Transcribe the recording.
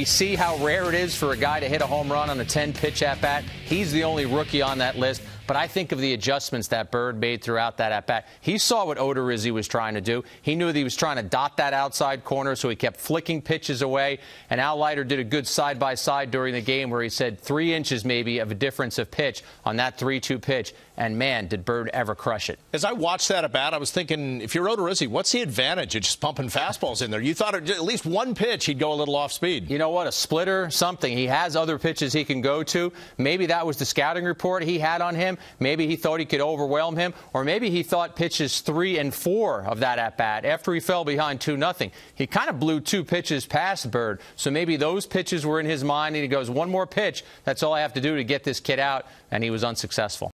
You see how rare it is for a guy to hit a home run on a 10 pitch at bat. He's the only rookie on that list. But I think of the adjustments that Bird made throughout that at bat. He saw what Odorizzi was trying to do. He knew that he was trying to dot that outside corner, so he kept flicking pitches away. And Al Leiter did a good side by side during the game where he said three inches maybe of a difference of pitch on that 3 2 pitch. And man, did Bird ever crush it. As I watched that at bat, I was thinking, if you're Odorizzi, what's the advantage of just pumping fastballs in there? You thought at least one pitch he'd go a little off speed. You know what? A splitter, something. He has other pitches he can go to. Maybe that was the scouting report he had on him. Maybe he thought he could overwhelm him, or maybe he thought pitches three and four of that at bat after he fell behind 2 nothing. He kind of blew two pitches past Bird, so maybe those pitches were in his mind, and he goes, one more pitch. That's all I have to do to get this kid out, and he was unsuccessful.